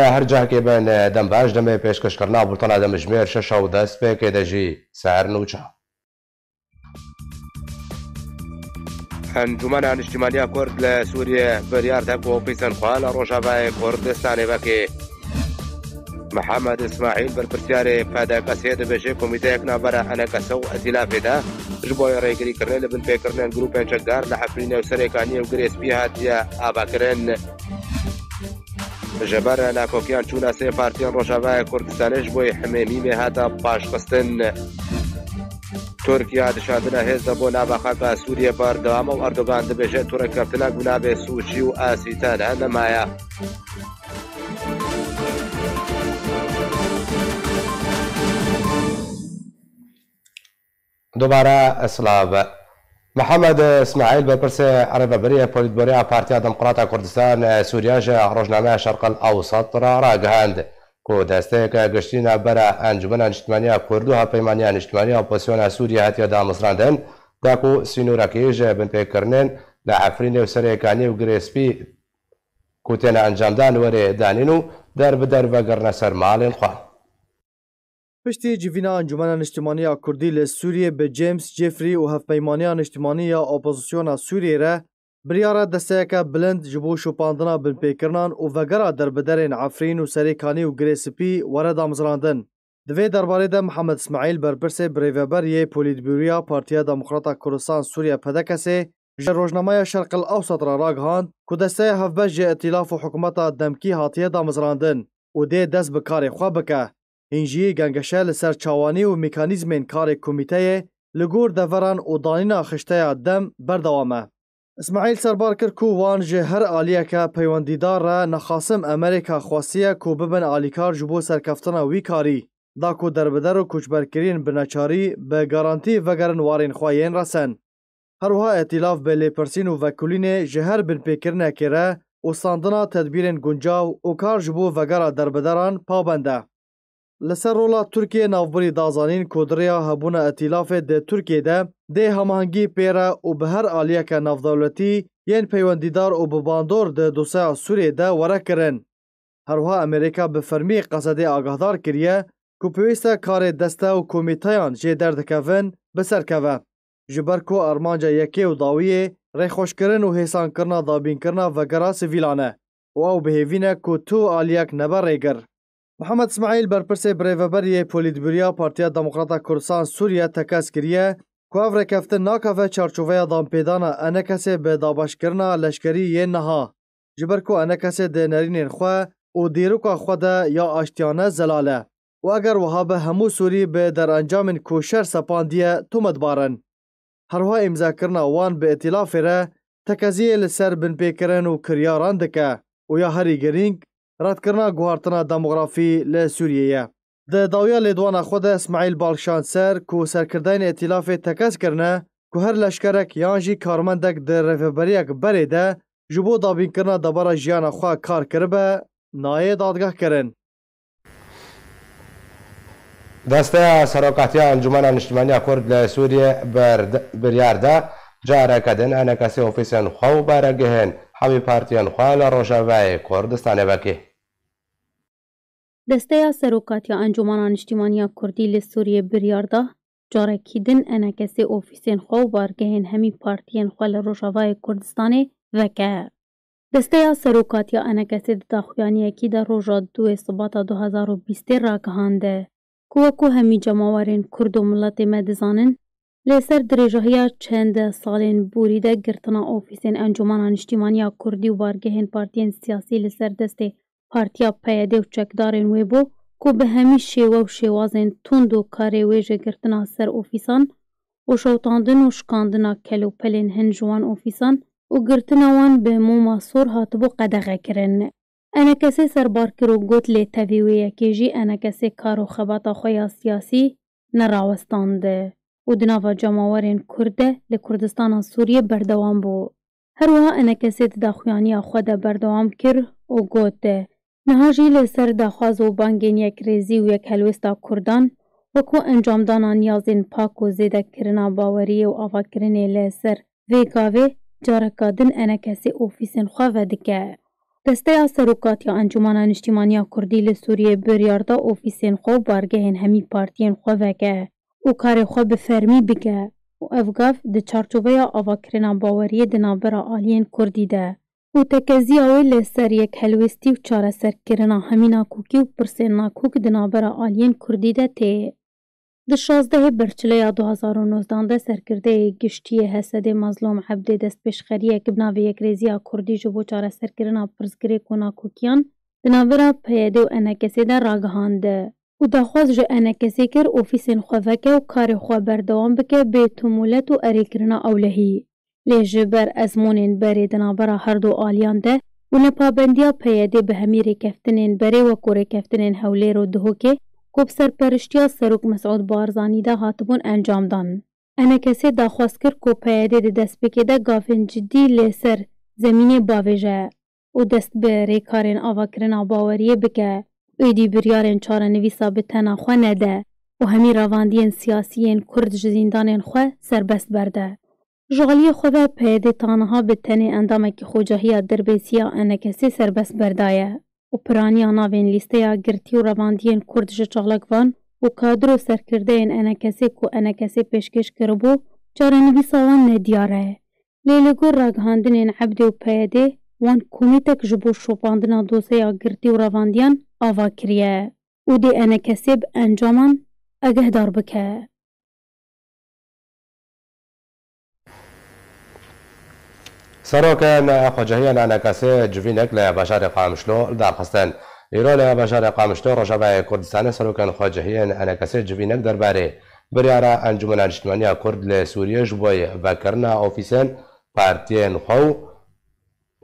هر هەرجار که بن دەم باش دەمێ پێشکەشکردنا بڵتەنا دەمەژمێر شش و دەست پێکێ دەژی سار نوچە. ئەنجومە نیشتیمانیا کورد لە سووریە بەریار دەبوو پیسەنخوا لە ڕۆژاوای کوردستانی بەکێ. محمد اسماعیل بەرپرسیارێ پاداکەسێ دەبێژێ کمیتەیەک نابەرە ئەنەکەسە و ئەزیلافێدا ژ بۆی ڕێگریکردن لە بن پێکردن گروپێن گروپ لە حفرینە و سەرەکانی و گرێسپی هاتیە ئاباکردن ژەبەر ناکۆکیان چوونە سێ پارتیان ڕۆژاوایە کوردستانش بۆی حمێنی مێ هاتا پاشخستن. تورکیا دشاندنە هێزدە بۆ ناباخاتە سووریە بەردەوامە و ئەردۆگان دەبێژێت توورەکەفتنە گونابێ سوچی و ئاسیتان هەنەمایە. دوبارە ئەسلاوە. محمد اسماعيل بابرسي عربة برية بوليت بوريا بارتيا ديمقراطة كردستان سورياجا روجنامة شرق الأوسط را راقهاند کو دەستەیەکە گەشتینە بەرە ئەنجمەە نیشتمانیا نشتمانيا و هەپەیمانیا نیشتمانیا و سوريا هاتيا هەتیەدا مەسراندن تاکو و سینوورەکەیژە بنپێکردن لە ئەفرین لەو سەرەکانی و گرێسپی کوتێنە ئەنجامدان وەرێ دانین و دەربدەر بەگەڕنە سەر ماڵێن Piştî civîna Encumena Niştimaniya Kurdî li Sûriyê bi James Jeffrey û hevpeymaniya niştimanî ya opozisyona Sûriyê re biryara desteyeke bilind ji bo şopandina binpêkirinan û vegera derbiderên Efrîn û Serêkanî û Girêsipî were damzirandin. Di vê derbarê de Mihemed Smaîl berpirsê birêveberiyê Polîtbûroya Partiya Demokrata Kuristan Sûriya Pedekesê ji rojnamaya Şerqil Ewsat re raghand ku desteya hevbeş ji îtilaf û hikûmeta demkî hatiye damizrandin û dê dest bi karê xwe bike. هنجی گنگشه لسر چاوانی و مکانیزمین کار کمیته لگور دوران او دانینا خشته دم بردوامه. اسماعیل سربار کرد کو وان جه هر آلیه که پیوندیدار را نخاسم امریکا خواستیه کو ببن آلیکار جبو سرکفتنا وی کاری. دا کو دربدر و کچبرکرین بناچاری به گارانتی وگرن وارین خواهین رسن. هروها اطلاف به لیپرسین و وکولین جهر بن پیکرنه کره و ساندنا تدبیرین گنجاو و کار جبو وگرا دربدران پابنده. لسر رولا ترکیه ناوبری دازانین کودریا هبونه اتیلاف د ترکیه ده د هماهنګي پیره او به هر عالیه که نافدولتی یین پیوندیدار او بباندور د دوسه سوریه ده وره کرن. هروها امریکا به فرمی قصده آگهدار کریه کو پیوسته کار دسته او کمیتایان جه دردکوین بسرکوه. جبر کو ارمانجا یکی و داویه ریخوش کرن و حسان کرنا دابین کرنا وگرا سویلانه. و او بهوینه کو تو آلیک نبر ریگر. Muhammed Smail berpirsê birêveberiyê Polîtbûriya Partiya Demokrata Kursan Sûriye tekez kiriye ku ev rêkeftin nakeve çarçoveya dampêdana enekesê bi dabaşkirina leşkerî yê niha. Ji ber ku enekesê dê nerînên xwe û dîroka xwe de ya aştiyane zelal e. û eger wiha bi hemû Sûrî bi derencamên ku şer sepandiye tumetbarin. Herha îmzakirina wan bi îtilafê re tekeziyê li ser binpêkirin û kiryaran dike û ya herî girîng ردکردنا گوهارتنا دموغرافی له سوریه یه. د داویا لیدوانا خود اسماعیل بالشان سر کو سرکردین ائتلاف تکس کرنه کو هر لشکرک یان جی کارمندک د رهبریک بری ده جبو دابین کرنا دبارا جیانا خوا کار کربه نایه دادگاه کرن. دەستە سەرۆکاتیا ئەنجومانە نیشتمانیا کورد لە سووریە بریاردا جارەکەدن ئەنەکەسی ئۆفیسیان خوا و بارەگەهێن هەمی پارتیان خوا لە ڕۆژاوایە کوردستانێبەکەی Desteya Serokatiya Encumena Niştimaniya Kurdî li Sûriye biryarda carekîdin enekesê ofîsên xwe û bargehên hemî partiyên xwe li Rojavayê Kurdistanê veke. Desteya Serokatiya Enekesê di daxuyaniyekî de roja duê Sibata 2020 rakihande. Ku wekû hemî cemawarên Kurd û miletê me dizanin, lê ser dirêjahiya çend salên borî de girtina ofîsên Encumena Niştimaniya Kurdî û bargehên partiyên siyasî li ser destê پارتیا پەیەدێ و چەکدارên wê بوو ku bi hemî şêwe û şêwazên tund û karê wê jêgirtina ser ofîsan û şewtandin û şikandina kelûpelên hin ji wan ofîsan û girtina wan bi hemûma sor hatibû qedexekirin enekesê serbarkir û got lê tevî wê yekê jî enekesê kar û xebata xwe ya siyasî nerawestande û di nava cemawerên kurd de li kurdistana sûriye berdewam bû herwiha enekesê di daxuyaniya xwe de berdewam kir û got Niha jî li ser daxwaz û bangên yekrêzî û yekhelwêsta Kurdan وەکو ئەنجامدانا نیازên pak û zêdekirina baweriyê û avakirinê li ser vê gavê careka din enekesî ofîsên xwe vedike. Desteya Serokatiya Encumana Niştimaniya Kurdî li Sûriyê biryarda ofîsên xwe û bargehên hemî partiyên xwe veke û karê xwe bi fermî bike û ev gav di çarçoveya avakirina baweriyê di navbera aliyên Kurdî de. Kotekezî a wê li ser yekhelwêstî û çareserkirina hemî nakokî û pirsên nakok di navbera aliyên Kurdî de tê. Di şazdehê birçileya du hezar û nozdan de serkirdeyê Giştiyê Hesedê Mazlûm Ebdê destpêşxeriyek bi navê Yekrêziya Kurdî ji bo çareserkirina pirsgirê konakokiyan di navbera PYD û Enekesê de ragihande. û daxwaz ji Enekesê kir ofîsên xwe veke û karê xwe berdewam bike bê tumûlet û erêkirina ewlehî. لێژە بەر ئەزمونێن بەرێ دنابەرە هەردوو ئالیان دە و لە پابندیا پەیەدێ بە هەمی ڕێکەفتنێن بەرێ وە کۆڕێکەفتنێن هەولێر و دهۆکێ کۆب سەرپەرشتیا سەرک مەسعود بارزانیدا هاتبوون ئەنجامدان. ئەنە کەسێ داخواست کرد کۆ پەیەدێ دەستپێکێدا گافن جدی لێسەر زمینێ باوێژە و دەست بە ڕێکارێن ئاواکردنا باوەریە بکە ئیدی بریارێن چارە نویسا بتەناخوا نەدە و هەمی ڕاواندیەن سیاسیەن کورد ژ زیندانێن خوێ سربەست بەردە. Jixaliyê xwe ve peyedê taniha bi tenê endamekî Xocahiya Derbêsiya Enekesê serbest berdaye û piraniya navên lîsteya girtî û revandiyên Kurd ji Çalakvan û kadro serkirdeyên Enekesê ku Enekesê pêşkêş kiribû çarenivîsa wan nediyar e. Lê li gor ragihandinên ebdê û peyedê wan komîtek ji bo şopandina dosyeya girtî û revandiyan ava kiriye û dê Enekesê bi encaman egehdar bike. سەرۆکە ناخواجهەیە نانەکەسێ جوینێک لە بەشارە قامشلۆ داخستن ئیرۆ لە بەشارە قامشتۆ ڕۆژەبای کوردستانە سەرۆکەن خواجهەیەن ئەنەکەسێ جوینەک دەربارێ بریارە ئەنجومە نیشتمانیا کورد لە سووریەش بۆی بەکردنا ئۆفیسن پارتیان خۆ و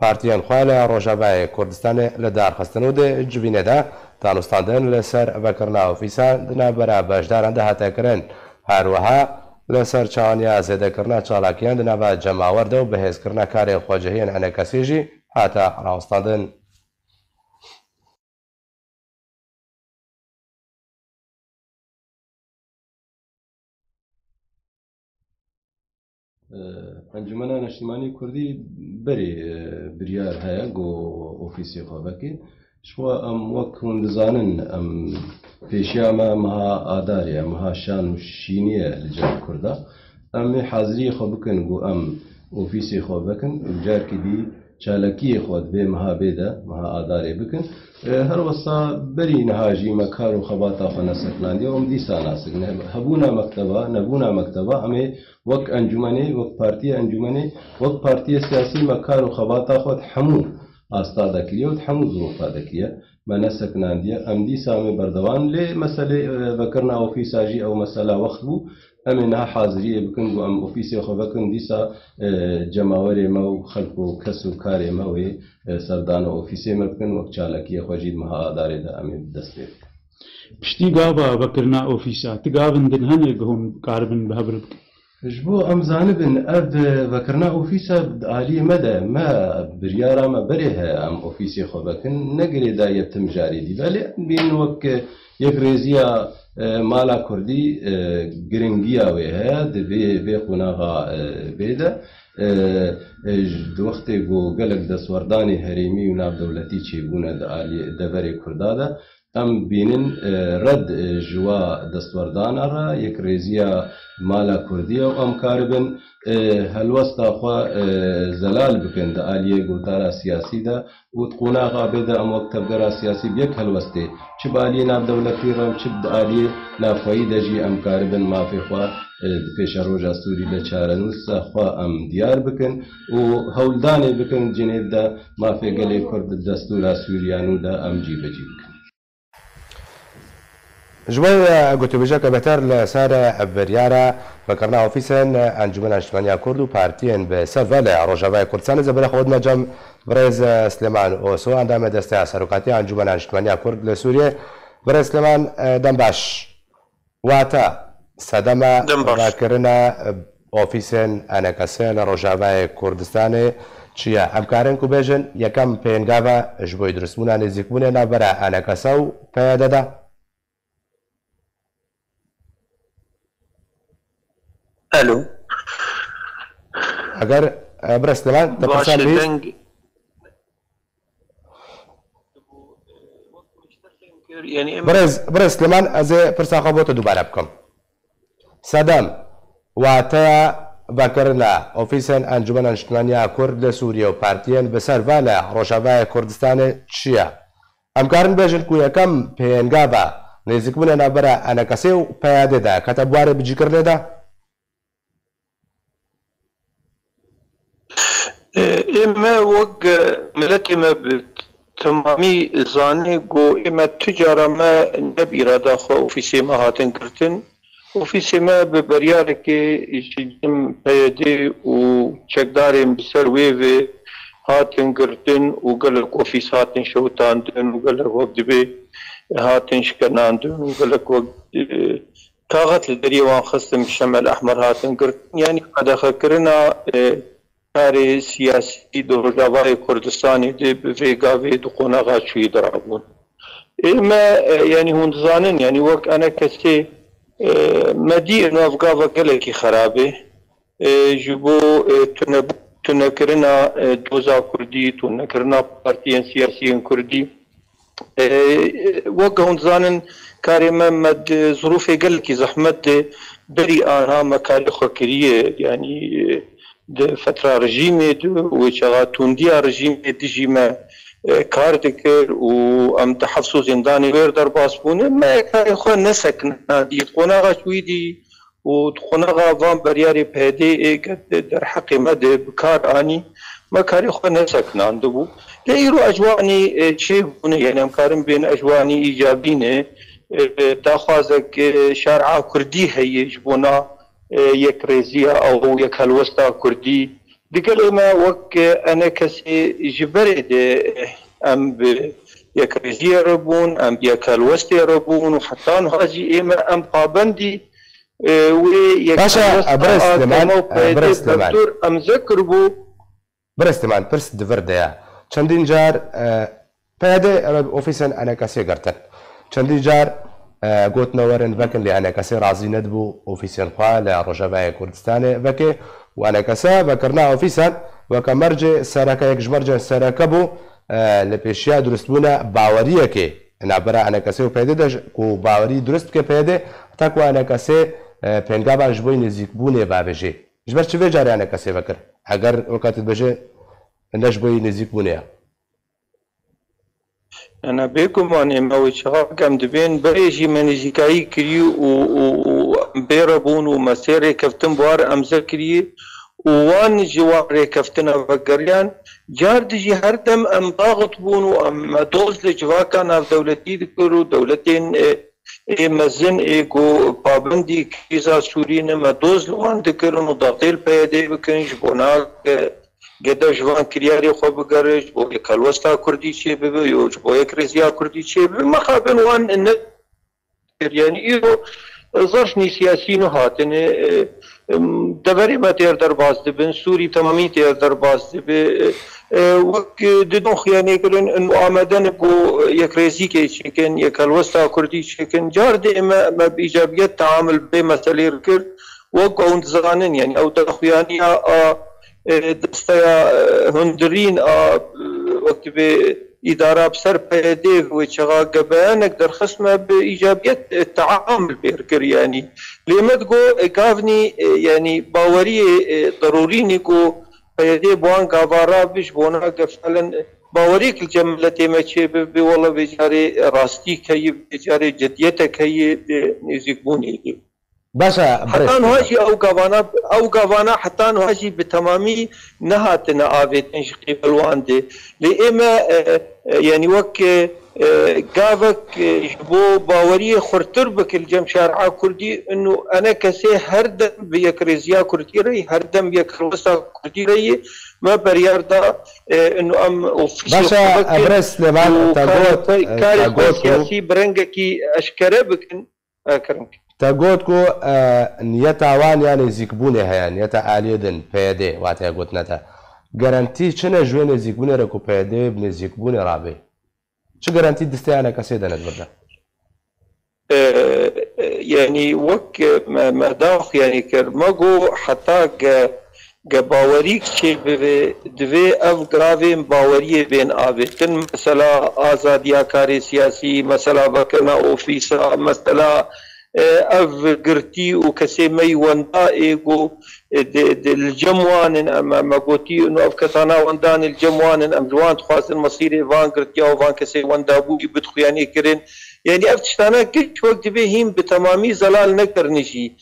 پارتیان خوا لە ڕۆژەبای کوردستانە لە دارخستن و دێ جوینەدا تانوستاندن لەسەر بەکردنا ئۆفیسان دنا بەرا بەشداران داهاتەکردن هەروەها لەسەر چاوانیا زێدەکردنا چالاکیان دنابە جەماوەەردە و بەهێزکردنا کارێک خۆجههیان ئەنەکەسیژی هاتە ڕاوستاندن ئەنجمەە نەشتیمانی کوردی بەری بریار هەیە گۆ ئۆفیسی خۆبەکی شوە ئەم وەک هون دەزانن ئەم پێشیامە اداري ئادارێ ئەمەها شان و شینیە لەجار کووردا ئەمێ حازری خۆ بکەن بۆ ئەم ئۆفیسی خۆ بکەن جارکی دی چالکیە خۆت بێ مەها بێدە مەها ئادارێ بکەن اه، هەروەستا بەری نەهاژی مەکار و خەباتا خەنە سەکلاندی ئەوم دیسان ناسک هەبوونا مەکتەبە مكتبه مەکتەبە ئەمێ وەک وك وەک پارتیە ئەنجومەنەی وەک پارتیە سیاسی مەکار و خباتا خو هەموو astadakiye ve hemû zurûfadakiye. Mene sekinandiye. Em dîsamê berdevan lê meselê vekirina ofîsa jî ew mesela wext bû. Em ê niha haziriyê bikin û em ofîsê xwe vekin dîsa cemawerê me û xelk û kes û karê me wê serdana ofîsê me bikin wek çalekiyê xwe jî niha adarê de em ê bi dest pê bikin. Piştî gava vekirina ofîsa, ti gavin din hene hûn karibin bi hebir bikin. Ji bo em zanibin ev vekirina ofîsa di aliyê me de me biryara me berê heye em ofîsê xwe vekin negirê da yetim carî dîvelê bîn wek yek rêziya mala kurdî giringiya wê heye di vê vê qunaxa vê de di wextê ku gelek destwardanê herêmî û navdewletî çêbûne di aliyê deverê Kurda de ام بینن رد ڕەت ژوا را یک یەکرێزیە مالا کردیا و ئەم کاربن هەلوەستاخوا زەلال بکەن دە ئالیە گوتارە سیاسیدا وت قۆناغا بێدە ام وقت تەبگەرا سیاسی بیک یەک هەلوەستێ چ بالیە نابدەولەتی ڕەم چ عالیە نافایی دەژی ئەم کاربن پیش پێشە ڕۆژە سووری چاره چارەنووسە خوا ام دیار بکن و بکن جنید هەولدانێ بکەن جنێدا کرد کورد دەستورا سووریان ام جی بجی بکن ژوای که بهتر لە سارە ئەڤریارە بکرنا آفیسن انجمن نیشتمانیا کرد و پارتیان به سفل ڕۆژاوای کوردستانە زبر خود نەجەم برز سلمان ئۆسۆوان دامە دەستای سەرۆکاتی ئەنجومە کرد کورد لە سلیمان برز سلێمان دەم واتا واتە سەدەمە ڕاکردە ئۆفیسن ئەنەکەسێ لە ڕۆژاوای کوردستانی چییە ئەمکارن و بێژن یەکەم پێنگاوە ژبۆی درسمون نزیکبوونێ نابەرە ئەنەکەسە و ده ئەلو ئەگەر برستەوان برز لەمان ئەزێ پرساخە بۆتە دووبارە بکەم سەدەم واتەیە بەکرد لە ئۆفیسن ئەنجومەن ئەنشتانیا کورد لە سووریە و پارتیەن بەسەروا لە ڕۆژاوایە کوردستانە چییە؟ ئەمکارن بێژن کویەکەم پێنگا بە نێزیکبوونە نابەرە ئەنەکەسێ و پیادێدا کەتە بوارە بجیکردێدا؟ ئێمە وەک ملەتیمە تمامی زانێ ما ئێمە داخل نەبیراداخوا ما هاتن کردن به بە که ئیشیم پەیەدێ و چەکدارێن بسەر وێوێ هاتن کردن و گەلک ئۆفیس هاتن شەوتاندن و گەلک وەک دبێ هاتن شکەناندن و گەلک وەک کاغەت لە خستم شمال احمر هاتن کردن ینی يعني قەدەخەکردنا کاری سیاسی دۆژاوای کوردستانی دێ بێگاوێ دقۆنەغا چوی درابوون ئێمە ینی هوندزانن ینی وەک ئەنە کەسێ مەدی نافگاوە گەلێکی خراپێ ji bo tunekirina doza Kurdî tunekirina partiyên siyasiyên Kurdî وەک هەندزانن کارێ me me zروفê gelekî zehmet de berî anha me karî xwekiye yanî د فتره رژیم و چې هغه توندی رژیم د رژیم کار دکر و ام تحفظ زندان غیر در باسبونه ما کار خو نه سکنه دی قناغه شوی دی و قناغه وان بریاری پیدا در حق مد بکار آنی ما کاری خو نه سکنان دو لیرو اجوانی چه بونه یعنی امکارم بین اجوانی ایجابینه داخوازه که شرعه کردی هیج بونه یک ریزیه او یک هلوستا کردی دیگه ما وک انا کسی جبره ده ام به یک ریزیه ربون ام یک هلوستی ربون و حتی هازی ایما ام پابندی و یک باشا برس لمان برس لمان ام ذکر بو برس لمان برس دفرده یا چندین جار پیاده اوفیسن انا کسی گرتن چندین جار گوتنەوەرن بکن لە یانە کەسی رازی نەتبوو ئۆفیسیلخوا لە ڕۆژەبایە کوردستانێ بکێ وانە کەسە بەکردنا ئۆفیسان وەکە مەرجێ سەرەکە یەک ژمەرجە سەرەکە بوو لە پێشیا دروستبوونە باوەریەکێ نابرا ئەنە کەسێ و پێدەش و باوەری دروست بکە پێدێ تاکوانە کەسێ پێنگا باش بووی نزیک بوونێ بابێژێ ژبەر چ بێ جاریانە کەسێ بکرد ئەگەر وەکاتت بەژێ نەش بۆی نزیک بوونەیە ئەنا بێگومان ئێمەوەی چاکەم دەبێن بەێژی منێژیکایی کری و بێرە بوون و مەسێ ڕێکەفتن بوار ئەمزە کری وان جواب ڕێکەفتنە بەگەریان جار دژی هەردەم ئەم باغت بوون و ئەمە دۆز لە جوواکان ناودەولەتی دکر و دەولەتێن ئێمەزن ئێگو پابندی کیزا سوورینەمە دۆز لەوان دکردن و داقیل پێدەی بکەنج بۆ ناکە گەدە جوان کریاری خۆ بگەڕێژ بۆ کەلوەستا کوردی چێ ببێ یۆج بۆ یەک ڕێزیا کوردی چێ مەخابن وان کریانی ئیرۆ زەرشنی سیاسی اه، سوری تمامی دەبەری در باز دەرباز دەبن سووری اه، تەمەمی تێر دەرباز اه، دەبێ وەک ددۆ خیانێکردن ئامەدەن بۆ یەکرێزیکێ چێکن یەکەلوەستا کردی چێکن جار دێ ما ئەمە بیجابیت تعامل به مسئله کرد وەک ئەو زانن یعنی ئەو دەخیانیا ئا دستیا هندرین آ وقتی به اداره بسر پیده و چغا گبانک در خصم به ایجابیت تعامل بیر یعنی لیمت گو گاونی یعنی باوری ضروری نگو پیده بوان گاوارا بیش بونا گفتلن باوری که جملتی ما چه به والا بیچاره راستی که بیچاره جدیت که نزیک بونی باشا حتان هاشي او كافانا او كافانا حتان هاشي بتمامي نهاتنا افيتن شقي بالواندي لإما يعني وك قافك جبو باورية خرتر بك الجم شارعة كردي انه انا كسي هردم بيك ريزيا كردي ري هردم بيك روسا كردي ري ما بريار دا انه ام اوفيسي باشا ابرس لبعض تاغوت تاغوت سياسي برنجكي اشكره بكن اكرمك تا گوت کو نیەتاوانیانە زیکبوونێ هەیە نیەتە ئالێدن پێدێ واتە گوتنەتە گەرنتی چنە ژوێ نزیکبوونە رەکو پێدێ نزیکبوونە ڕابێ چ گەرنتی دستیانە کەسێ دەنت بردە یعنی وەک مەداخ یعنی يعني كرمغو حتى باوەریک شي بي دوي اف گراوێن باوەریە بين ابيتن مثلا ازاديا كاري سياسي مثلا بكنا اوفيسا مثلا اف قرتي وكسي مي می وندا ایگو الجموان اما ما قوتي انه اف کسانا وندان الجموان ام جوان تخواستن مصير وان گرتی و وان کسی وندا بو يعني كرين يعني تشتانا كل وقت بهم بتمامي زلال نكر نشي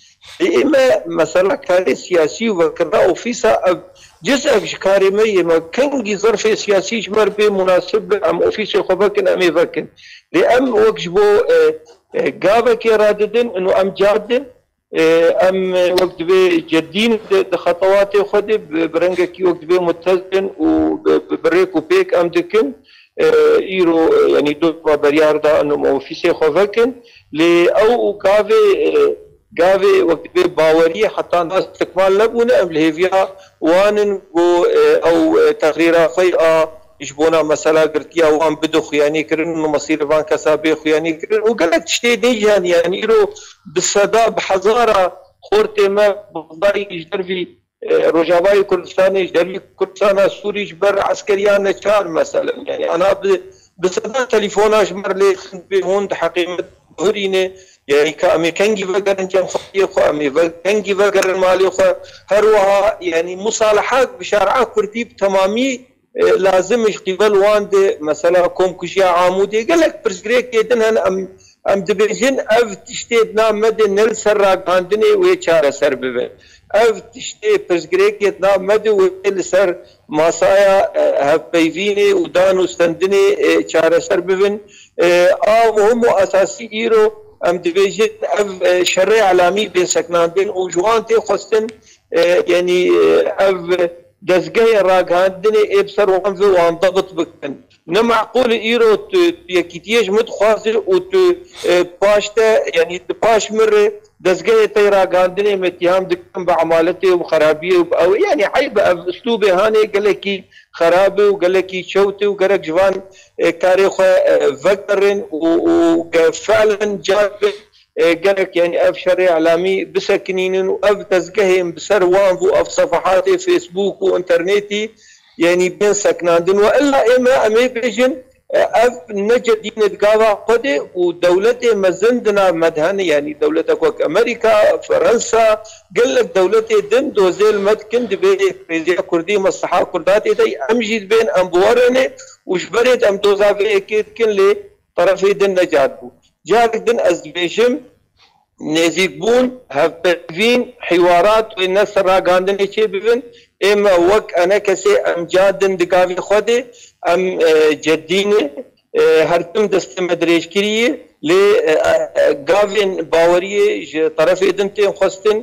اما مثلا كاري سياسي وكرا اوفيسا جزء شكاري مي ما كنجي ظرف سياسي جمر بي مناسب ام اوفيس خبكن ام يفكن لام وكجبو قابا كي راددن انو ام جادن إيه، ام وقت بي جدين ده خطواتي خد كي وقت بي متزن و بريك و بيك ام دكن إيه، ايرو يعني دوت بريار دا انو موفيسي في خوفكن لي او او كافي قافي وقت بي باوري حتى ناس تكمال لبونا ام الهيفيا وانن إيه، او تغريرا خيئة جبونا مثلا قرتيا وان بدو خياني كرن ومصير فان كسابي خياني كرن وقالك تشتي ديجان يعني رو بالصدا بحزاره خورتي ما بضاري يجدر في آه، روجاواي كردستان يجدر في كردستان سوري جبر عسكريان نشار مثلا يعني انا بصدا تليفون جمر لي خنت بهون حقيمة هرينه يعني فقر انت مخطي اخو امي كنجي فقر المالي اخو هروها يعني مصالحات بشارعه كردي بتمامي لازمش قبل وان دي مثلا كوم كشيا عامودي قال لك برزغريك يدن هن ام ام دبيجن اف تشتي نام مد نل سر غاندني وي چاره سر ببه اف تشتي برزغريك يدنا مد وي سر ماسايا هف بيفيني ودان وستندني چاره سر ببن اه مهم اساسي ايرو ام دبيجن اف شري علامي بين سكنان بين او جوان تي خستن يعني اف دەستگای ڕاگەاندنێ ئێبسەر وەقەمز وانتەبت بکەن نەمەعقول ئیرۆ یەکیتیەش مت خوازر و پاشتە یعنی پاش مرێ دەستگای تی ڕاگەاندنێ متیام دکەم بە عمالەتێ و خراپیە و ئەو ینی حی بە ئەستوبێ هاانێ گەلێکی خرابێ و گەلێکی چوتێ و گەرەک جوان کارێ خۆ ڤەکڕێن و گەفالن جاێت إيه، قالك يعني اف شريع اعلامي بسكنين واف تزقهم وانفو اف صفحاتي فيسبوك وانترنتي يعني بين سكناندن والا اما امي بيجن إيه، اف نجدين تقاضى قدي ودولتي مزندنا مدهن يعني دولتك وك امريكا فرنسا قال لك دولتي دن دوزيل مدكن دبي فيزيا كردي مصحا كرداتي دي امجد بين امبورني وجبرت ام دوزا في اكيد كن لي طرفي دن نجاتبو جارێکدن ئەس دەبێژم نێزیک بوون هەفتین حیوارات و نەسە ڕاگاندنێ چێ ببن ئێمە وەک ئەنە کەسێ ئەم جادن دکاوی خودێ ئەم جدینێ هەرتم دەستمە درێژکریە لێ گاوێن باوەریە ji طرفێ دن تێن خوستن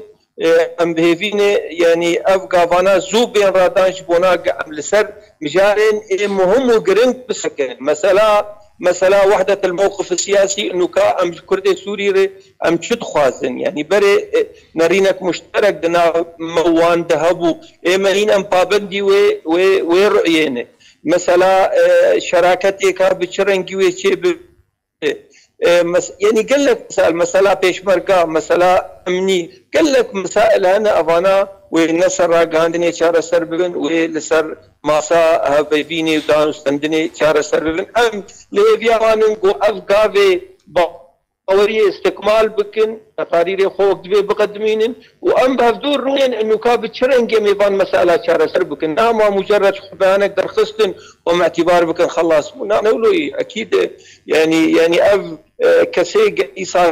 ئەم بهێڤینێ ینی ئەف گاوانا زوو بێن ڕدانش بۆنا ئەم لەسەر مژارێن ئێ مهم و گرنگ بسەکەن مەسەلا مثلا وحدة الموقف السياسي انه كا ام كردي سوري ري ام شد خوازن يعني بري نرينك مشترك دنا موان دهبو ايمين ام بابندي و و وي رؤينه مثلا إيه شراكتي كا وي شي چي إيه يعني قال لك مثلا مسألة مثلا مسألة أمني قال لك مسائل أنا أفانا وی نصر را گاندنی چاره سر ببین وی لسر ماسا ببینی دانستندنی چاره سر ببین ام لیویانن گو افگاوی با قورية استكمال بكن تقارير خوك دبي بقدمين وأم بهفدور رونين إنه كاب تشرنج يبان مسألة شارة سر بكن نعم مجرد خبانك درخستن وما اعتبار بكن خلاص نقولوا أكيد يعني يعني أف كسي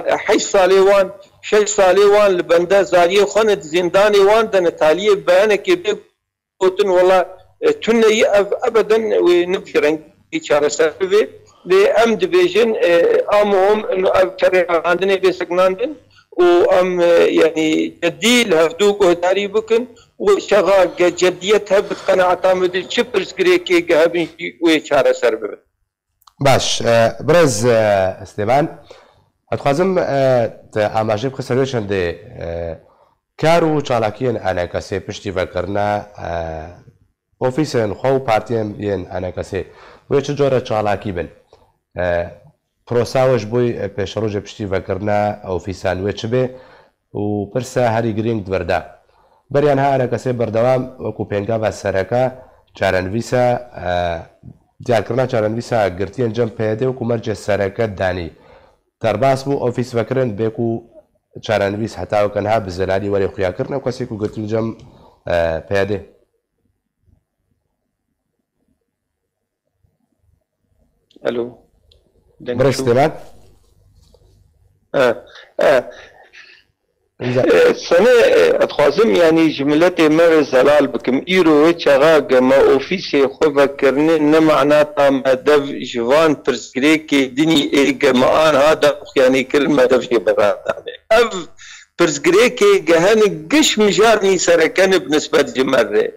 حيش صاليوان شش صاليوان لبنده زالية خند زنداني وان دن تاليه بيانك بيقوتن والله اه، تنه أبدا ونبشرنج شارة سر بي. ام ديفيجن امهم انه فريق عندنا بيسكناندن وام يعني جدي لهفدوك وهداري بكن وشغال جديتها بتقنع تامد شبرس كريكي قهبن ويشارة سربب باش برز استيبان اتخوازم اماجه بخسروشن دي کار و چالاکیان انکسی پشتی وکرنا اوفیسن خو پارتیم ین انکسی و چه جوره چالاکی بن پرۆساوەش بۆی پێشڕۆژە پشتی بەکردنا ئەو فیسانوێ چ بێ و پرسە هەری گرنگ دوەردا بەریان هارە کەسێ بەردەوام وەکو پێنگا بە سەرەکە چارەنویسە دیارکردنا چارەنویسە گرتیان جەم پێدێ و کومەرجە سەرەکە دانی دەرباس بوو ئۆفیس بەکردن بێک و چارەنویس هەتاوکەنها بزلانی وەری خویاکردن و کەسێک و گرتن جەم پێدێ ئەلو بريستيلات اه اه سنه اتخوازم یعنی جملت مر زلال بكم ايرو و چغاگ ما اوفیسی خوبا کرنه نمعنا تا دف جوان برسكريكي ديني دینی ما آن هذا دا یعنی کل مدف جی برادانه اف پرسگری که گهن گش مجار نی سرکن بنسبت جمره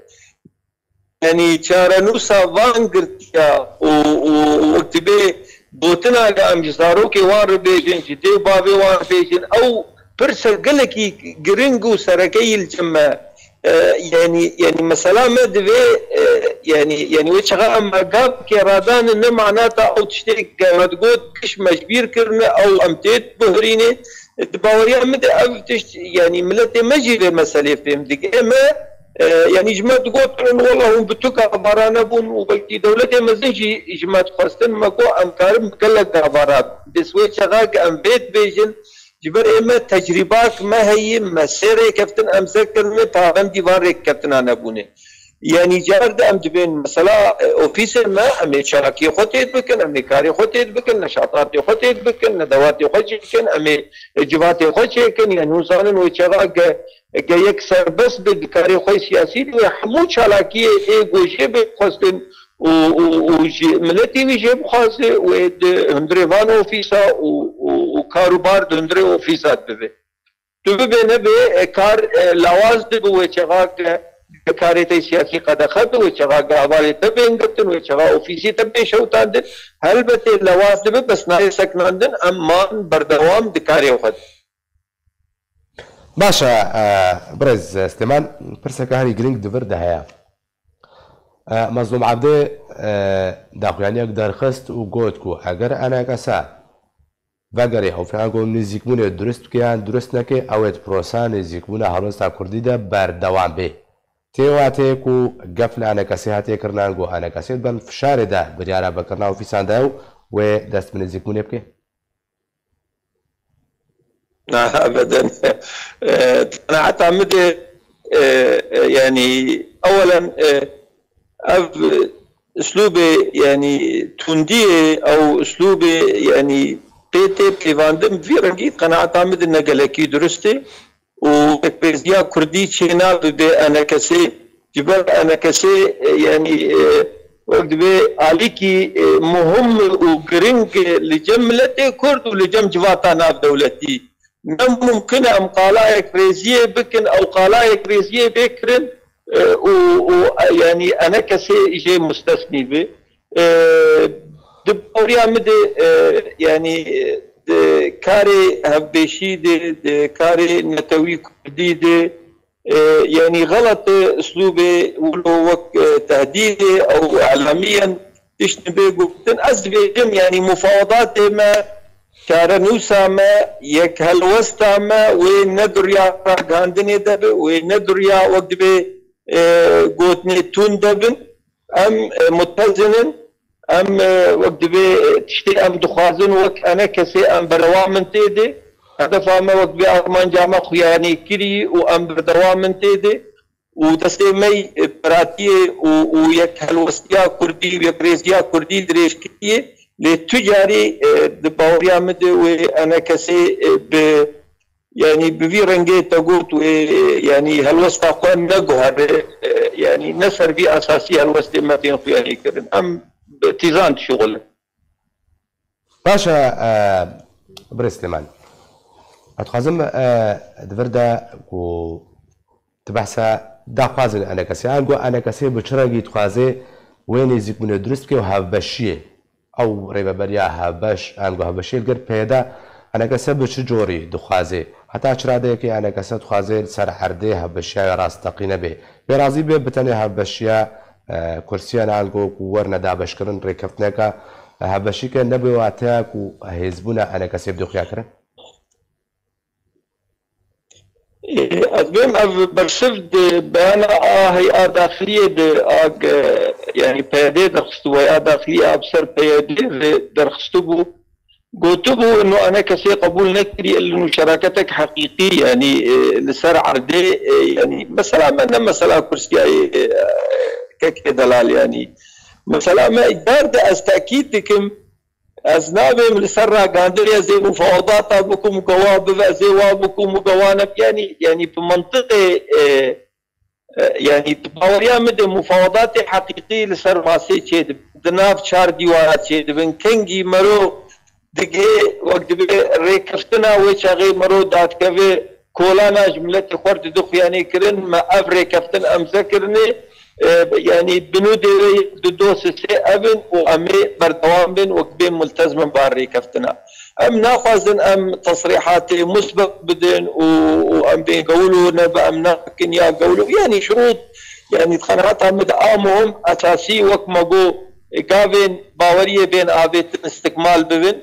یعنی چارنوسا وان گرتیا و اکتبه بوتنا amcısaru ki var bejin ciddi babi var bejin ev pir sergelekî giring û serekeyîl çime yani yani mesela me divê yani yani wê çexa em gav kêradanê ne mana ta ew tiştê gewet got kiş mecbîr kirine ew em tê bihirînê di baweriya min de ev tişt yani milletê me jî vê meselê fêm dike me یعنی جماعت گوت کرن والله هم بتوك عبارانه بون و وبلكي دولت مزيجي جماعت خواستن ما مكو امكار مكلك عبارات بسوي شغاك ام بیت بيجن جبر اما تجربات ما هي کفتن كفتن امسكن ما تابن ديوارك کفتن انا بونه یعنی جار دام دبین مثلا اوفیس ما همه چراکی خودت بکن همه کاری خودت بکن نشاطات خودت بکن ندوات خودت بکن همه جوات خودت بکن یعنی وزانن و چراک که یک سربس به کاری خود سیاسی و همو چراکی ای گوشه به خواستن و ملتی ویژه بخواسته و هندره وان اوفیسا و کاروبار دندره اوفیسات ببه تو ببینه به کار لواز دبو و چراک کارێتی سیاسی قەدەخەتەوە چغا گاواڵی دەبێنگرتنەوە چغا ئۆفیسی تەبێ شەوتاندن هەلبەتێ لەواز دەبێ بەسنای سەکناندن ئەممان بەردەوام دکارێوخەت باشە برز سلێمان پرسەکانی گرنگ دبردا هەیە مەزلوم عبدێ داخوایانەک دەرخست و گوت و ئەگەر ئەناکەسا بەگەری هەوفرانگۆ نزیکبوونێ درست بکەیان درست نەکەی ئەوێت پرۆسان نزیکبوونە هەڵۆستا کوردیدا بەردەوام بێ تێوا تێک و گەف لە ئەنەکەسی هاتێ کردان گۆ ئەنەکەسێت بم فشارێدا بریارە بەکردنا و فیساندا و وێ دەست منزیکبوونێ بکێ حتى مدي يعني اولا اسلوب يعني تنديه او اسلوب يعني بيتي بيفاندم في رنجيت قناعة عمد النقلكي درستي و پزیا کوردی چی نادو ده انکسی جبر انکسی یعنی وقت به علی کی مهم او گرنگ لجم ملت کرد و لجم جواتا ناف دولتی نه ممکن ام قالای کریزیه بکن او قالای کریزیه بکرن و يعني انا كسي جي مستثني به دبوريا مدي يعني کاری هەبێشی دێ کاری نەتەوی کردی دێ اه، یعنی غلط وقت تهدید تهدیدێ ئەو عالمیان تشت بێ گوتن ئەس بێگم ینی مفاوضاتێ مە کارە نووسامە یەک هەلوەستامە وێ نەدریا ڕگاندنێ دەبێ وێ نەدریا وەک دبێ اه، گوتنێ تون دەبن ئەم اه، متەزنن ام وقت بي تشتي ام دخازن وك انا كسي ام بروا من تيدي هذا فما وقت بي ارمان جامع خياني كري وام بروا من تيدي ودستي مي و ويك هلوسيا كردي ويك ريزيا كردي دريش كري لتجاري اه، دباوريا مد وانا كسي اه، ب يعني بفي رنجي تقوت يعني اه، هالوسط اخوان نقهر يعني نسر في اساسي هالوسط ما فين خياني كرن ام تيزان شغل باشا آه بري سليمان اتخازم آه دفردا و تبحثا دا خوازن انا كسي انگو انا كسي بچراگي تخازي وين زيك من درست كي هبشيه او ريبه بريا هبش انگو هبشيه گر پیدا انا كسي بچ جوري دخازي حتى چرا ده كي انا كسي تخازي سر حرده هبشيه راستقينه به برازي به بتنه هبشيه کورسیان ئالگۆک و وەرنە دابشکردن ڕێکەفتنەکە هەبەشیکە نەبێ واتەک و هێزبووە ئەنەکە سێب دخیاکردن أقيم برشفد بأنا آه، آداخلی دی آگ یعنی پیده درخستو هي داخلية أبصر پیده درخستو بو قوتبو إنه أنا كسي قبول نكري إنه شراكتك حقيقي يعني اه، لسر عردي يعني اه، مثلا أنا مثلا كرسي هيك إيه دلال یعنی يعني؟ مثلا ما درد از تاکید کم از نابم لسر گاندری از مفاوضات بکم جواب و از جواب بکم جوانب یعنی يعني، یعنی يعني په منطقه آه، یعنی آه، باوریا مد مفاوضات حقیقی لسر ماسی چید دناف چار دیوانه چید بن کنگی مرو دیگه وقت به ریکفتنا و چاغی مرو داد کوي کولانا جملت خورد دخیانی کرن ما افری کفتن امزکرنی آه، يعني بنو ديري دو دو ابن و امی بردوام بن و کبین ملتزم باري كفتنا ام ناخذن ام تصريحات مسبق بدن وام بين قولوا نبا ام ناكن يا قولوا يعني شروط يعني تخناتها مدعامهم اساسي وك قو قابين باوريه بين ابيت استكمال ببن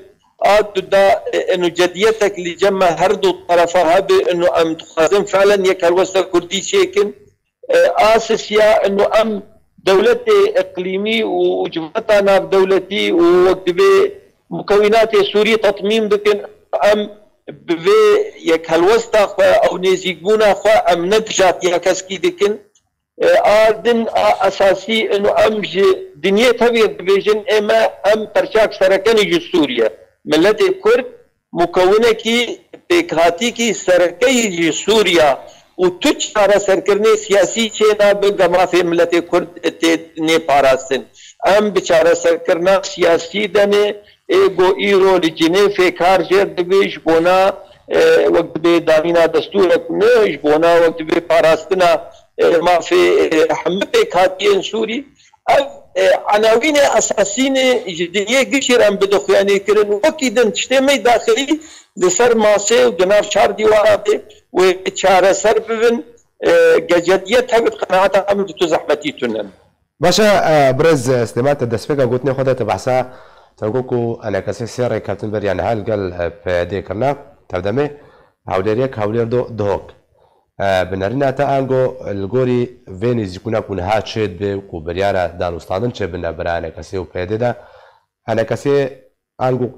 اد دا انه جديتك اللي جمع الطرفه هذه انه ام تخازن فعلا يك هالوسط كردي شيكن اسس انه ام دولة اقليمي وجبهتها ناب دولتي ووقت بي مكونات سوري تطميم بكن ام بي يك هلوستا او نيزيقونا خوا ام نتجات يا كاسكي دكن آدن اساسي انه ام جي دنيا تبي بيجن اما ام ترشاك سركني جو سوريا ملت كرد مكونه کی پیکاتی کی سرکی جو سوریا و تو چاره سرکردن سیاسی چه نابل جمهوری ملت کرد نه پاراستن ام بچاره سرکردن سیاسی دنه گو ایرو لجنه فکار جر دویش بونا وقت به دامینا دستور کنش بونا وقت به پاراستنا ما فی حمد کاتین سوری عناوین اساسین جدیه گشرم بدخیانی کردن وکی دن چشته می داخلی Li ser masê û di nav çar dîwara de wê çareser bibin gecediyet hebit qenaeta em tu zehmetî tunin. باشا برز استماعت الدسبيكا قلتني خدت بحثها تقول كو انا كاسي سيري كابتن بر يعني هل قال بيدي كرنا تبدمي هاولير يك هاولير دو دهوك بنرينا تا انجو الجوري فينيز يكون اكون هات شيد بي كو بريارا دانوستانن شي بنا برانا كاسي وبيدي دا انا كاسي انجو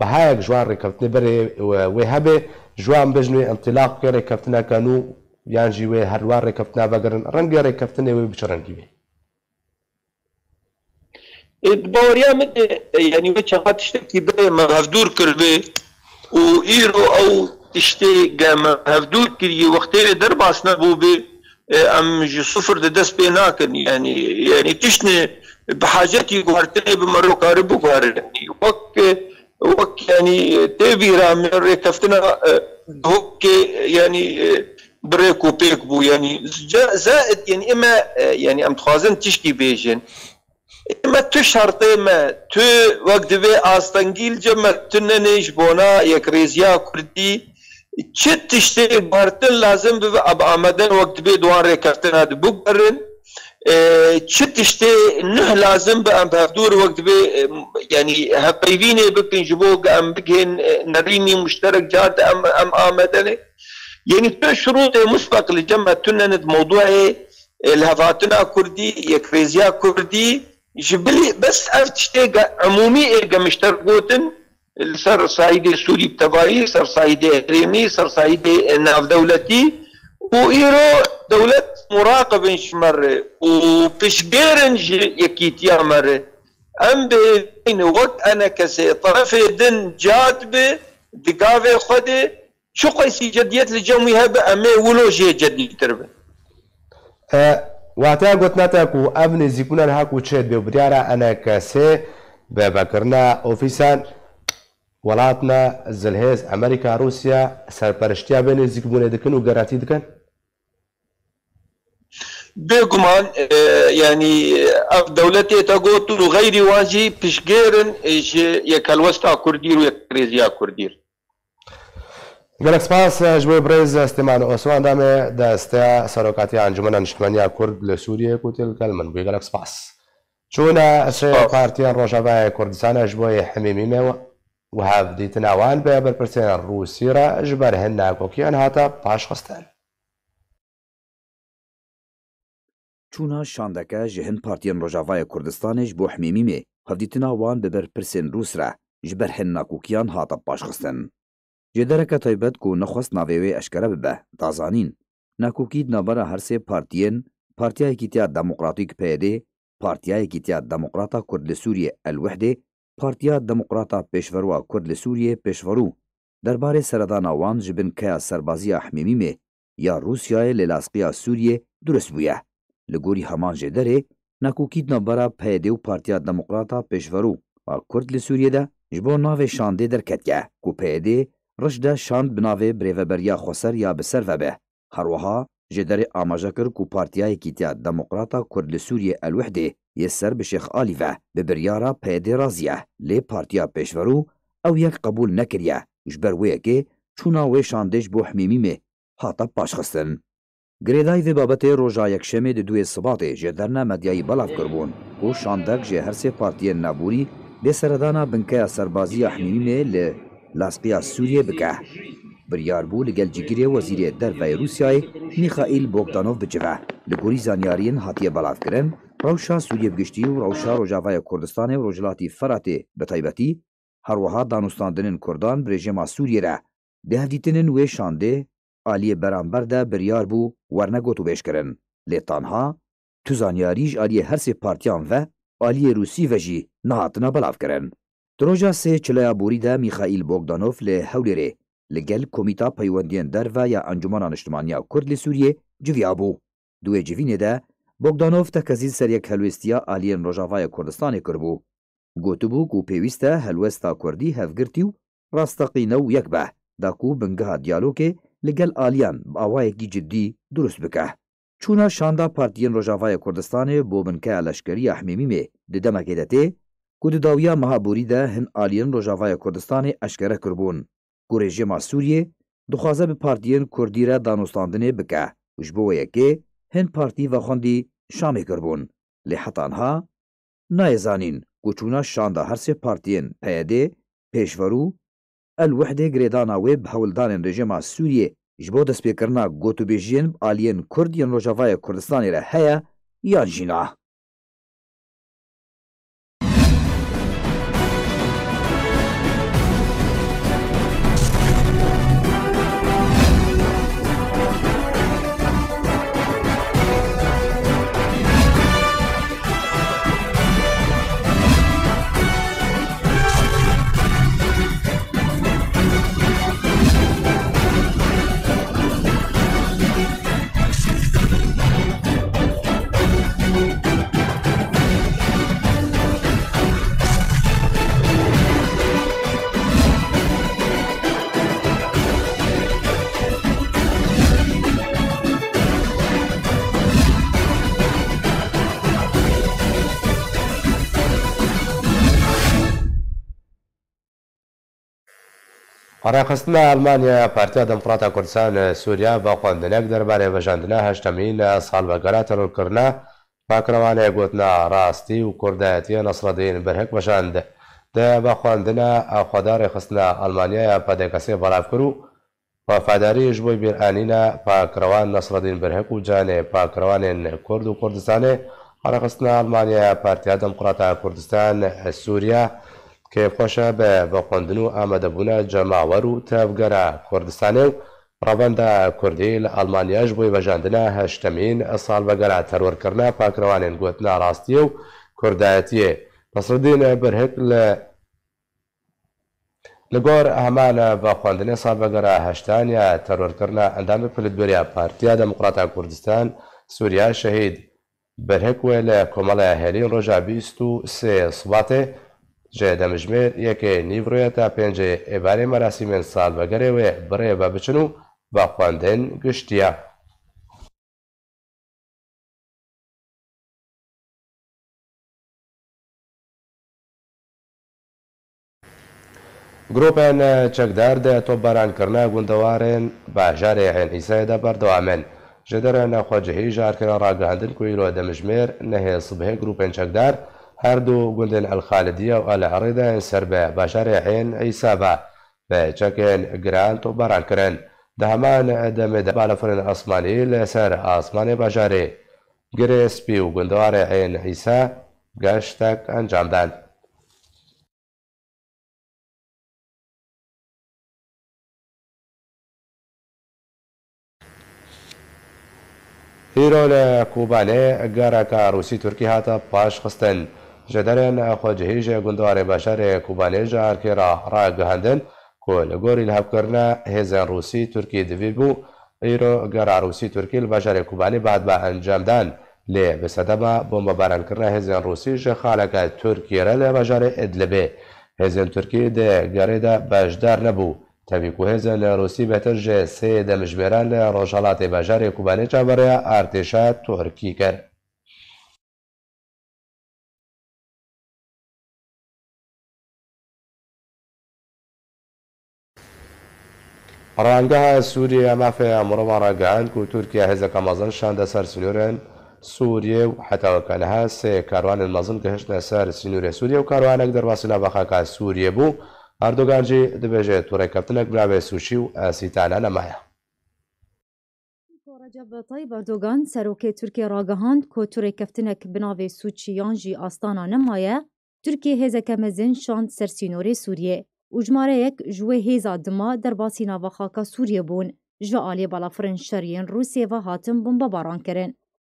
بەهایەک ژوان ڕێککەوتنی بەرێ وێ هەبێ ژوان بژنوێ ئەمتلاق بکە ڕێککەوتنەکەن و یانجی وێ هەروە ڕێککەوتنا بەگەرن ڕەنگە ڕێککەوتنێ وێ بچڕەنگی بێ باوەریان ینی چقات شتێکی بێ مەهەفتور کردێ و ئیرۆ ئەو تشتێ گەمە هەفتور کردی وەختێ دەرباس نەبوو بێ ئەم ji سفر de دەست پێ ناکردنی ینی ینی تشتێ بەحاجەتی گوهرتێ بمەڕۆکارە بگوارنی وەک وقت يعني تبيرا من ركفتنا هوك يعني بريك وبيك بو يعني زائد يعني اما يعني ام تخازن تشكي بيجن اما تو شرطي ما تو وقت بي استنجيل جما تننش بونا يكريزيا كردي چه تشتی بارتن لازم به اب آمدن وقت به دوان رکفتن هد بگرن چه نه لازم به ام وقت بي يعني هبيفيني بكن جبو ام بكن نريني مشترك جات ام ام امدني يعني تو شروط مسبق لجمع تنند موضوع الهفاتنا كردي يكفيزيا كردي جبلي بس أرتشتي عمومي عمومی ایگه مشترکوتن سر سایده سوري بتبایی سر سایده اقریمی سر سایده ناف دولتي وإيرو دولت مراقبنش مرة وبشقيرنج يكيتيا مرة أم بين وقت أنا كسي طرف دن جاد جاتبة دقافي خدي شو قيسي جديات لجمي هبا أمي ولو جي جدي تربة أه واتا قلت نتاكو أبن زيكونا نهاكو تشهد ببريارا أنا كسي بابكرنا أوفيسان وڵاتنا زلهێز ئەمریکا رووسیا سەرپەرشتیا بێنێ زیکبوونێ دکن و گەراتی دکەن بێگومان اه، ینی اف دەولەتێ تەگۆت و غەیری واجی پیشگێرن یەکەلوەستا کوردی و یەکرێزیا کوردیر گەلک سپاس ji بۆ برێز ئەستێمان ئۆسمان دامێ دەستەیە سەرۆکاتی ئەنجمەە نیشتمەنیا کورد لە سووریە کوتلکەل من بێ گەلک سپاس چونە ئەسێ پارتیان ڕۆژاوایە کوردستانە ji بۆی حمیمیمەوە وهاب دیتناوان بێ بەرپرسێنە رووسیرە ji بەر هەن ناکۆکییان هاتە پاش خستان چونا شاندەکە ji hin Partiyên Rojavaya Kurdistanê ji bo hemîmîmê hevdîtina wan bi berpirsên Rûs re ji ber hin nakûkiyan hata paşxistin. Ji dereke taybet ku nixwest navê wê eşkere bibe dazanîn. Nakûkî navbera her sê partiyên Partiyayekî tiya Demokratîk PD, Partiyayekî tiya Demokrata Kurd li Sûriye Elwehdê, Partiya Demokrata Pêşveroa Kurd li Sûriye pêşverû derbarê seredana wan ji bin keya serbaziya hemîmîmê ya Rûsyayê lê lasqiya Sûriye durist bûye. Li gorî heman jê derê, nakûkîtnabara PYD û Partiya Demokrata Pêşverû a Kurd li Sûriyê de ji bo navê şandê derketke ku PYD riş de şand bi navê birêveberiya xweser ya bi ser vebe. Herwiha ji derê amaje kir ku Partiyayekî tiya Demokrata Kurd li Sûriyê Elwehdê yê ser bi Şêx Alî ve bi biryara PYD raziye lê Partiya Pêşverû ew yek qebûl nekiriye ji ber wê yekê çûna wê şandê ji bo Hemîmîmê hata paşxistin. گرێدای وێ بابەتێ ڕۆژا یەکشەمێ دوێ سباتێ ژێدەرنا مەدیایی بەڵاف کردبوون و شاندەک ژێ هەرسێ پارتیە نابووری بێسەردانا بنکەیە سەربازیە حمیمێ لە لاسپیا سووریێ بکە. بریار بوو لەگەل جگیرێ وەزیرێ دەرڤای رووسای میخائیل بۆگدانۆف بجوە لە گوری زانیاریین هاتیە بەڵافکردن ڕەوشا سووریە بگشتی و ڕەوشا ڕۆژاوایە کوردستانی و ڕۆژلاتی فەراتێ بە تایبەتی هەروەها دانوستاندنن کوردان برێژێما سووریێرە دەهدیتنن وێ شاندێ عالیە بەرامبەردا بریار بوو ورنەگوت و بێشکردن لێتانها توزانیاریژ ئالیە هەرسێ پارتیان ڤە ئالیە رووسی ڤەژی نەهاتنە بەلاافکردن درۆژا سێ چلەیا بوریدا میخائیل بۆگدانۆف لێ هەولێرێ لەگەل کۆمیتا پەیوەندیان دەرڤ یا ئەنجومانە نیشتمانیا کورد لە سووریێ جویا بوو دوێ جوینێدا بۆگدانۆف تەکەزیل سەرەک هەلوێستیا ئالیەن ڕۆژاوایە کوردستانی کردبوو گوتبوو و پێویستە هەلوەستا کوردی هەفگرتی و ڕاستەقینە و یەک بە داکو بنگەها دیالۆکێ لەگەل ئالیان ئاوایەکی جددی دروست بکە چوونە شاندا پارتیەن ڕۆژاوایە کوردستانێ بۆ بنکە لەشکری ئەحمیمیمێ ددەمەکەی دەتێ کودداویا مەهابوووریدا هەن ئالیەن ڕۆژاوایە کوردستانی ئەشکرە کردبوون گورێژێما سووریێ دخوازە بە پارتیەن کوردیرە دانوستاندنێ بکە وش بۆ یەکێ هەن پارتی بە خوندی شامی کردبوون لێ حەتانها نایەزانین گوچوونە شاندا هەرسێ پارتیەن پەیەدێ پێشوەرو الوحدة گريدانا وي بهولدانên rejima Sûriyê ji bo destpêkirina gotûbêjiyên aliyên Kurd yên Rojavayê Kurdistanê re heye yan jî na. ڕێخستنە ئەلمانیا پارتیا دموکراتە کوردستان سووریا بە خوێندنێک دەربارەی بەژاندنە هەشتەمی لە ساڵبەگەرا تەرورکردە پاکرەوانەیە گوتنا ڕاستی و کوردایەتی نەسڕدەین بەرهێک بەشاند دە بە خوێندنە ئاخوادارێ خستنە ئەلمانیایە پەدەکەسی بەڵاوکر و وەفاداریش بۆی بیرانینە پاکرەوان نەسڕدین بەرهێک و جانێ پاکرەوانێن کورد و کوردستانێ ڕێخستنە ئەلمانیایە پارتیا دموکراتە کوردستان سووریا، کێفخۆشە بە بە خوندن و ئامادەبوونە جەماوەەر و تەفگەرە کوردستانی و ڕەبەندا کوردی لە ئەلمانیاش بۆی بەژاندنە هەشتەمین ساڵ بەگەرا تەرۆرکردە پاکروانێن گوت ناڕاستیە و کوردایەتیە نەسردینە برهک لە لەگۆر ئەمانە بە خواندنێ سا بەگەرا هەشتانیا تەرۆرکردە ئەندامی پلتبریا پارتیا دەموقراتە کوردستان سووریا شەهید بەرهێکوێ لە کۆمەڵای هێرین ڕۆژا بیست و سێ سوباتێ جێدا مژمێر یەکەی نیڤڕۆیەتا تا پینجه مەراسیمێن مراسیمین سال بگره و بچن و با خواندن گشتیا. چکدار ده کرنه گشتیە. با چەکداردە تۆ ایسای ده باژارێ هێن ئیسایدا بەردەوامێن ژەدەرە نەخواجههی ژارکرا ڕاگەاندن کوی لۆ نهی صبح سبهێ گروپێن چەکدار، هردو گوندن ئەلخالدیە و ئەلە عڕیدا سەر بە باشارێ حێن ئەیسابا بە چەکێن گرانت و بەڕانکردن دامان ئەدەمێ دەبالەفرن ئەسمانی لەسەر ئاسمانی باشارێ گرێسپی و گوندوارێ حێن ئیسا گەشتێک ئەنجامدان. هیرۆ لە کوبانێ گەرەکە ڕووسی تورکی هاتە پاش خستن. جدەرێن خۆجههیژێ گوندواری بەشەرێ را را ڕاگەهندن کۆ لە گۆری هەبکردە هێزن رووسی تورکی دوی بوو ئیرۆ گەرا گر تورکی لە بەژارێ کوبالی بعد بە ئەنجامدان لێ بەسەدەما بۆمبە روسی هێزن رووسی ژە خاڵەکە تورکیرە لە ترکی ئەدلبێ هێزن تورکی دێ گەڕێدا بەشدار نەبوو تەویکو هێزە لە رووسی بەترژێ سێ دەمژبێران لە ڕۆژهڵاتی بەژارێ کوبالێ چاوەڕێ ئارتێشە ترکی کرد. ڕەنگەها سووریە ئەمافەیە مرۆڤ ڕێگەاند و تورکیا هێزەکە مەزنشان دەسەر سنوورێن سووریە و حتەوەکەلها سێ کاروانن مەزن گەهشتە سەر سنوورە سووریە و کاروانێک دەرواستنا بەخاکە سووریە بوو هەردووگانجی دەبێژێت تووڕێکەفتنێک براوێ سوشی و ئاسیتانە نەمایە. رجب طيب ئەردۆگان سەرۆکێ تورکی ڕاگەهاند کۆ تورێککەفتنێک بناوێ سوچییان ژی ئاستانە نەمایە تورکی هێزەکە مەزن شاند سەرسینۆری سووریە û cmareyek ji wê hêza dima derbasî navaxaka Sûriye bûn ji aliyê balafirên şeriyên Rûsyê ve hatin bomba baran kirin.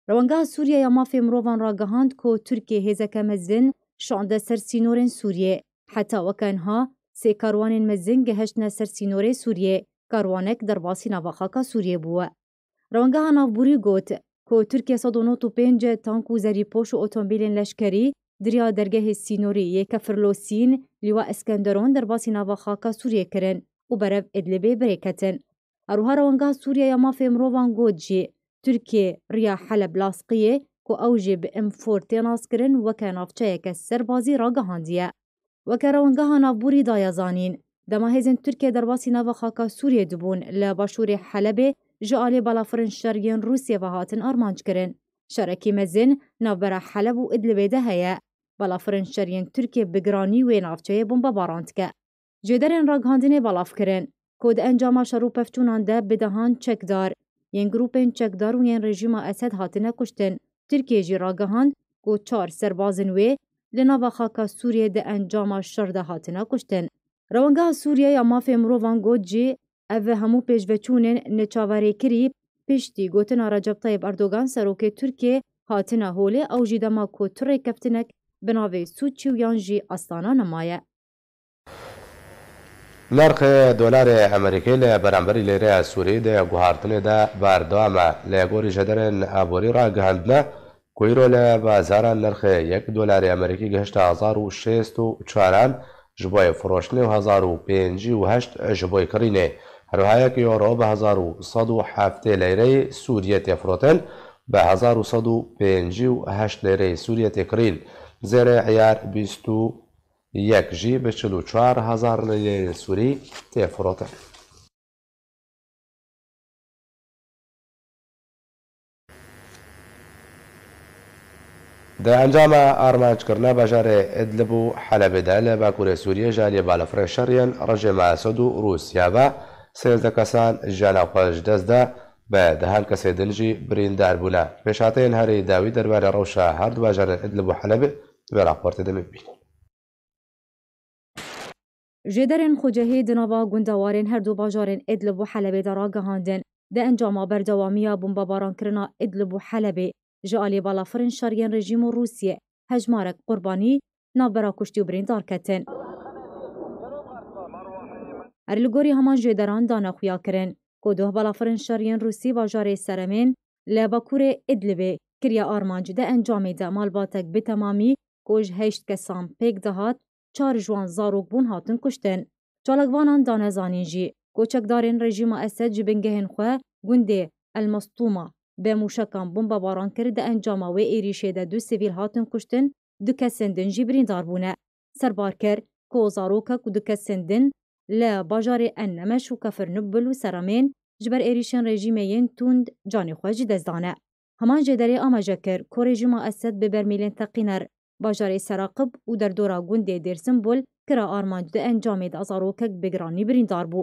Rewengeha Sûriye ya mafê mirovan ragihand ku Tirkiye hêzeke mezin şande ser sînorên Sûriye heta wekenha sê karwanên mezin geheştne ser sînorê Sûriye karwanek derbasî navaxaka Sûriye bûye. Rewengeha navbûrî got ku Tirkiye 1995 tank û zerîpoş û otomobilên leşkerî دریا درگه سینوری یک فرلوسین لیوا اسکندرون در باسی نواخاکا سوریه کرن و برف ادلبه بریکتن. اروها روانگاه سوریه یا مافی مروان گود جی. ترکیه ریا حلب لاسقیه کو اوجی به ام فور تیناس کرن و که کنافچه یک سربازی را گهاندیه. و که روانگاه نابوری دایزانین. دما هزن ترکیه در باسی نواخاکا سوریه دبون لباشور حلبه جعالی بالا شرگین روسیه و هاتن آرمانج کرن. شرکی مزن نابرا حلب و ادلبه ده هیه. بلافرین şeriyên Tirkiye bi giranî wê navçeyê bûn bebaran dike. Ji derên ragihandinê belav kirin ku di encama şerûpevçûnan de bidehan çekdar yên grûpên çekdar û yên rejîma Esed hatine kuştin. Tirkiye jî ragihand ku çar serbazên wê li nava xaka Sûriyê di encama şer de hatine kuştin. Rewengeha Sûriye ya mafê mirovan got jî ev ve hemû pêşveçûnên neçaverêkirî piştî gotina Recep Tayyip Erdogan serokê Tirkiye hatina holê ew jî dema ku Tirê keftinek binavê sûçî yan jî astana nemaye نرخ دۆلارێ ئەمریکی لە بەرامبەری لێرە سووریدە گوهارتنێدا باردەوامە لە گۆری ژەدەرن ئابۆری ڕاگەهندە کویرۆ لە بازاران نرخێ یەک دۆلاری ئەمریکی گەشتا 1640 ji بۆی فرۆشتنی و 1500 ji بۆی کڕینێ هەروهایەکی یۆڕۆ بە 1970 لەیرەی سووریە تێفرۆتن بە 1950 لێرەی سووریە تێکرین. زێرە عیار 21 ژی بە 4هزار لە سووری تێفرۆتە. دە ئەنجامە ئارمانجکردە بەژارێ ئەد لەبوو حەلەبێدا لە باکوورە سووریە ژالی بالەفرە شەڕیان ڕژێ ماسەد و رووسیا بە سێزدە کەسان ژالاپەش دەستدا بە دەهان کەسێ دنجی بریندار بووە پێشاتەیەن هەری داوی دەربارە ڕەوشە هەردوو باژارە ئەد لەبوو حەلەبێت به راپورت ده جدرن خوجهی دنوا گندوارن هر دو باجارن ادلب و حلبه دارا گهاندن ده انجام بردوامی بمبا باران کرنا ادلب و حلبه جالی بالا فرن شریان رژیم و روسیه هجمارک قربانی نابرا کشتی و بریندار کتن ارلگوری همان جدران دانا خویا کرن کدوه بالا فرن شریان روسی باجار سرمین لباکور ادلبه کریا آرمانج ده انجام ده مالباتک به تمامی کوژ هشت کسان پیک دهات چار جوان زاروک بون هاتن کشتن. چالگوانان دانه زانین جی. کوچکدارین رژیم اسد جی بنگهن خواه گنده المستوما به موشکان بون باباران کرده انجاما و ایریشه دو سیویل هاتن کشتن دو کسندن جی برین داربونه. سربار کو زاروکا کو دو کسندن لا باجار ان کفر نبل و سرامین جبر ایریشن رژیم توند جانی خواه جی دزدانه. همان جدری اما کر کو رژیم اسد به تقینر باجارê Seraqib û derdora gundê Dêrsimbol kira armancû di encamê de a zarokek bi giranî birîndar bû.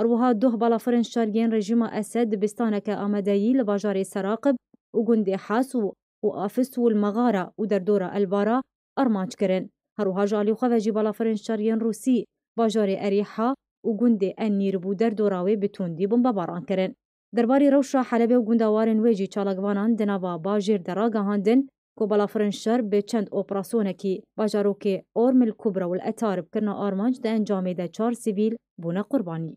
Erwiha duh balafirên şergên rejîma Esed di bistaneke amedeyî li bajarê Seraqib û gundê Hasû û Afis û Lmeğara û derdora Elbara armanc kirin. Herwiha jalî xwe ve jî balafirên şeriyên Rûsî bajarê Erîha û gundê Ennîr bû derdora wê bi tundî bûn bebaran kirin. Derbarê rewşa Helebê û gundawarên wê jî çalakvanan di nava bajêr de ragahandin کو بلافرنشر به چند اپراسیونکی باجاروک اورمل کبرا و الاتارب کرنا آرمانج ده انجامی ده چار سیویل بونه قربانی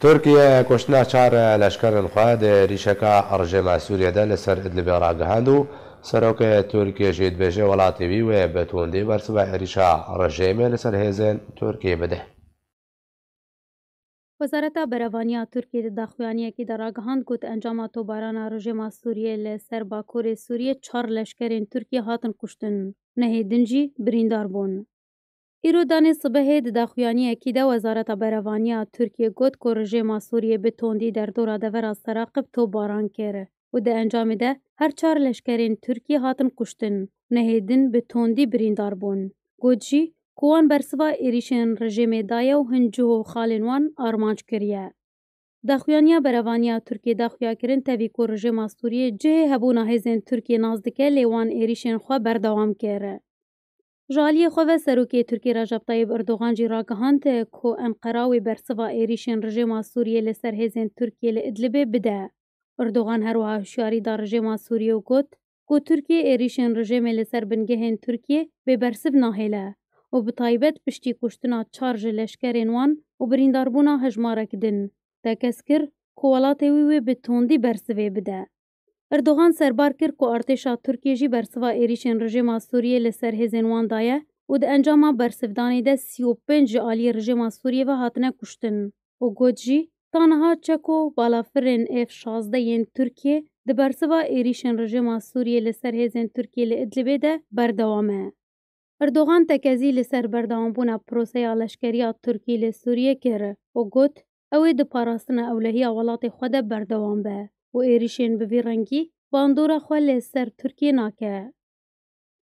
ترکیه کشتنا چار لشکر الخواد ریشکا ارجما سوریه ده لسر ادلب راگهاندو سروک ترکیه جید بجه ولاتی وی و بتوندی برسبه ریشا رجیمه لسر هیزن ترکیه بده Wezareta Berevaniya Tirkiyeyê di daxuyaniyekê de ragihand ku di encama tobarana rejima Sûriyê li ser bakurê Sûriyê çar leşkerên Tirkiye hatin kuştin, nehê din jî birîndar bûn. Îro danê sibehê di daxuyaniyekî de Wezareta Berevaniya Tirkiye got ku rejima Sûriyê bi tondî derdora devera Seraqib tobaran kir û di encamê de her çar leşkerên Tirkiye hatin kuştin, nehê din bi tondî birîndar bûn. Got jî Ku an bersiva êrişên rejimê daye û hincû û xalên wan armanc kiriye. Daxuyaniya berevaniya Tirkiyê daxuyakirin tevî ku rejima Sûriyê cihê hebûna hêzên Tirkiyê nas dike lê wan êrişên xwe berdewam kir. Ji aliyê xwe ve Serokê Tirkiyê Recep Tayyip Erdogan jî ragihand ku Enqera wê bersiva êrişên rejima Sûriyê li ser hêzên Tirkiyê li Idlibê bide. Erdogan herwiha hişyarî da rejima Sûriyê û got ku Tirkiyê êrişên rejimê li ser bingehên Tirkiyê bêbersiv nahêle. û bi taybet piştî kuştina çar ji leşkerên wan û birîndarbûna hejmarek din tekez kir ku welatê wî wê bi tondî bersivê bide. Erdogan serbar kir ku artêşa Tirkiye jî bersiva êrişên rejima Sûriye li ser hêzên wan daye û di encama bersivdanê de sî û pênc ji aliyê rejima Sûriye ve hatine kuştin û got jî taniha çeko balafirên ev şazdeyên Tirkiye di bersiva êrişên rejima Sûriye li ser hêzên Tirkiye li Idlibê de berdewam e. Erdogan tekezî li ser berdawambûna proseya leşkerî a Tirkî li Sûriyê kir û got ew ê di parastina ewlehiya welatê xwe de berdewam be û êrişên bi vî rengî bandora xwe lê ser Tirkiyê nake.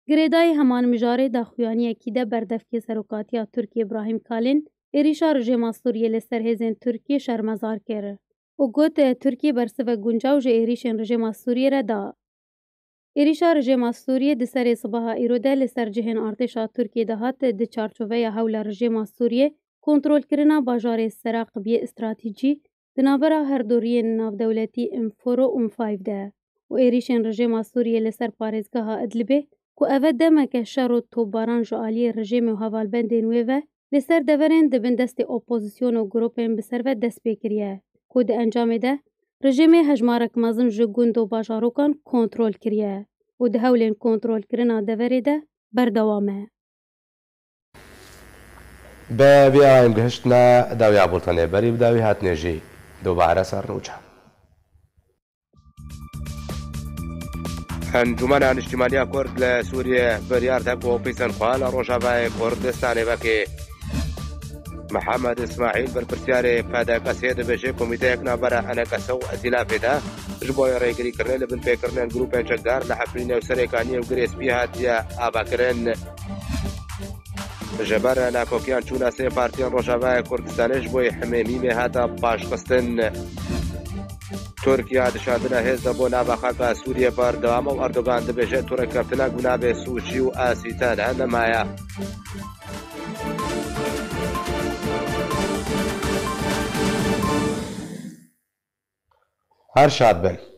Girêdayê heman mijarê daxuyaniyekî de berdevkê Serokatiya Tirkiyê Ibrahim Kalin êrişa rejima Sûriyê li ser hêzên Tirkiyê şermezar kir û got e, Tirkiyê bersiva guncaw ji êrişên rejima Sûriyê re da. Êrişa Rejêma Sûriye di serê sibaha îro de li ser cihên artêşa Tirkiyê de hat di çarçoveya hewla Rejêma Sûriye kontrolkirina bajarê Seraqibiyê stratejî di navbera her doriyên navdewletî Inforo û M5 de ye û êrişên Rejêma Sûriye li ser parêzgeha Edlibê ku ev e demeke şer û topbaran ji aliyê rejêmê û hevalbendên wê ve li ser deverên dibin destê opozîsyona gropên bi ser ve dest pê kiriye ku di encamê de Rejimê hejmarek mezin ji gund û bajarokan kontrol kiriye û di hewlên kontrolkirina deverê de berdewam e. Bi vêyayên gihiştina dewya bultanê berî bi dewî hatine jî دوباره سر روچه انجمن اجتماعی کرد لسوریه بریار تبو پیسن خوال روشاوه کردستان وکی محەممەد اسماعیل بەرپسیارێ پاداکەسێ دەبێژێ کمیتەیەک نابەرە ئەنەکەسە و ئەزیلافێدا ژ بۆی ڕێگریکردن لە بن پێکردن گروپێن چەکدار لە حفرینە و سەرێکانی و گرێسپی هاتیە ئاباکردن. ژەبارە ناکۆکیان چوونە سێ پارتیان ڕۆژاوایە کوردستانش بۆی حمێمی مێ هاتە پاشخستن. تورکیا دشاندنە هێزدە بۆ ناباخاکە سووریە بەردەوامە و ئەردۆگان دەبێژێت تووڕێککەفتنە گونابێ سوچی و ئاسیتان هەنەمایە. Harshad बेल